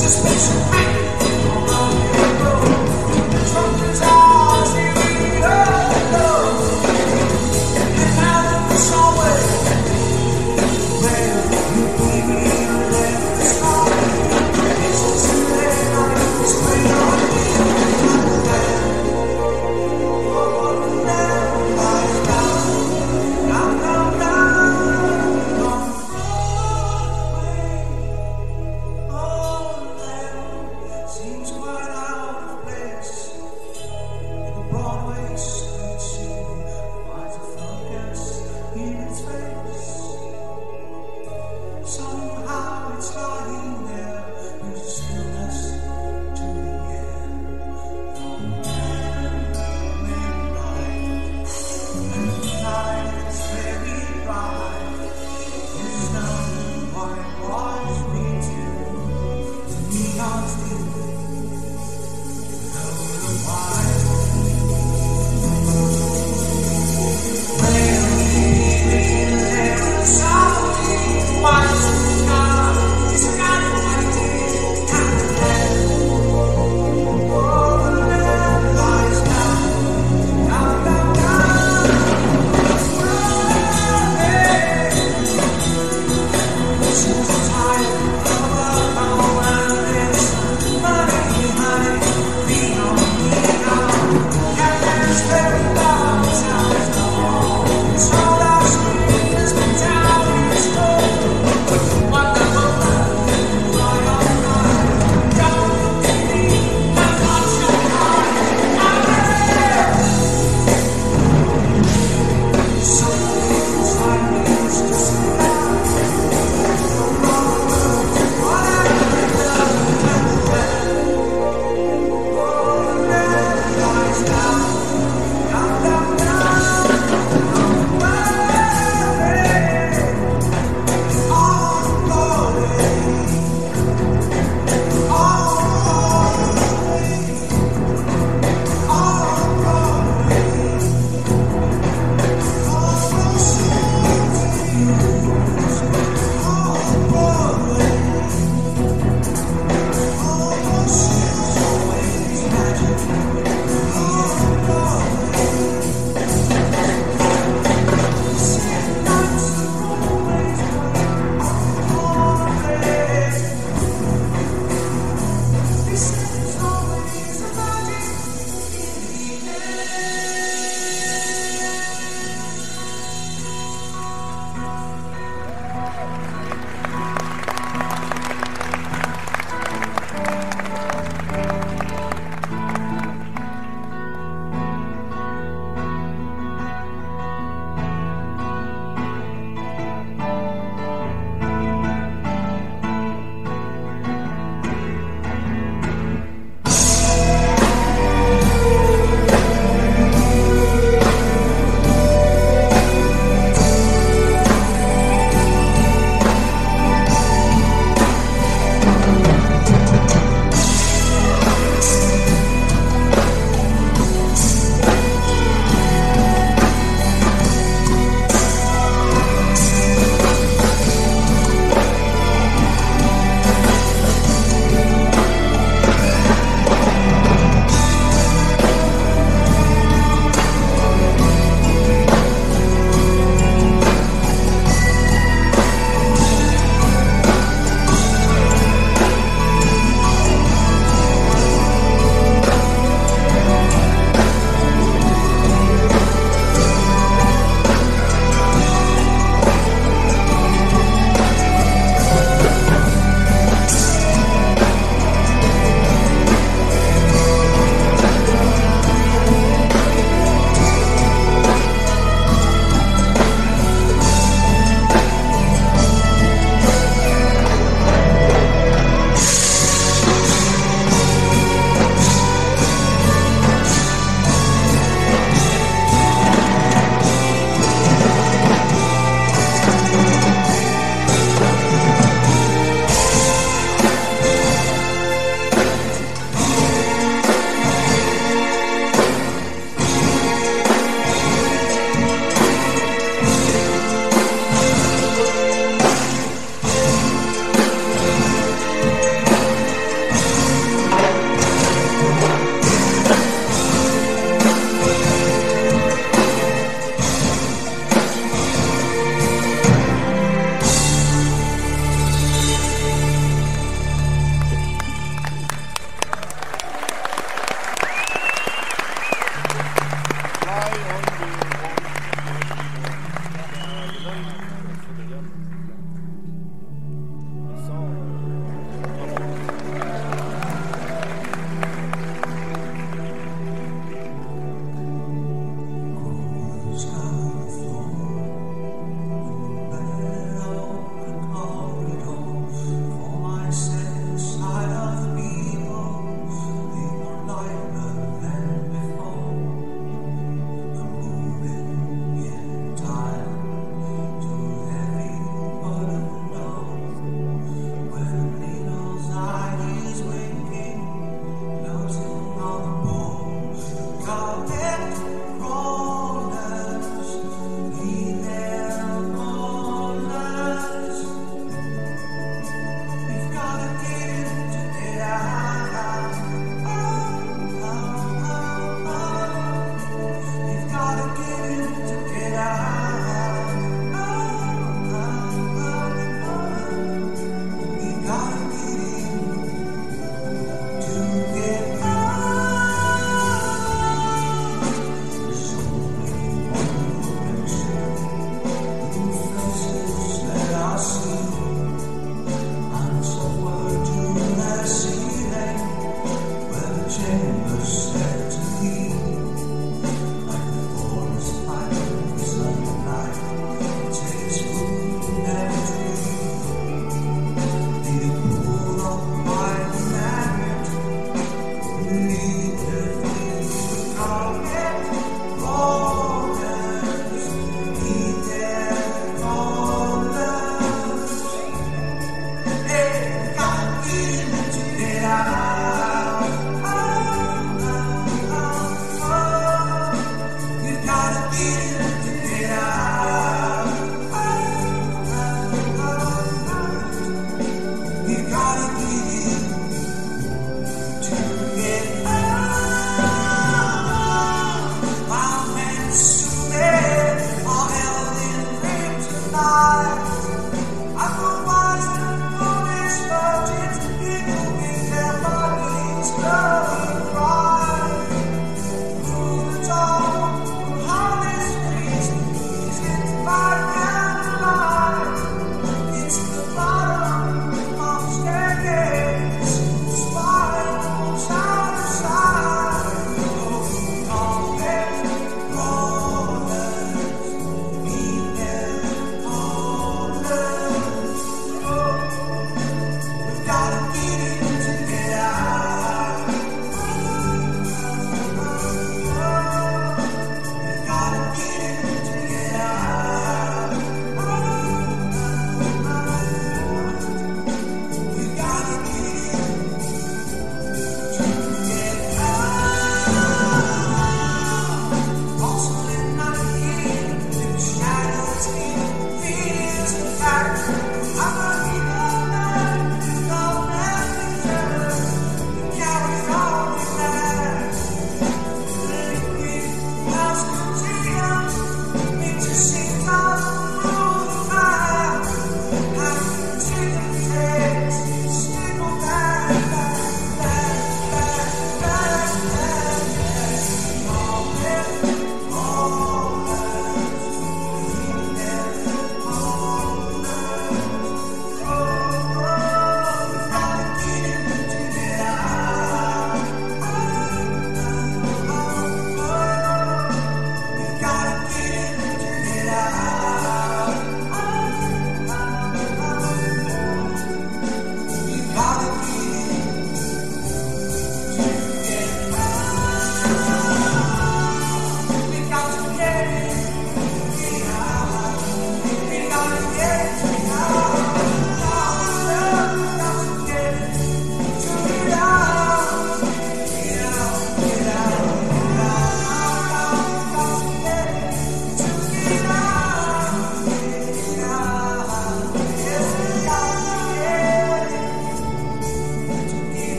Seems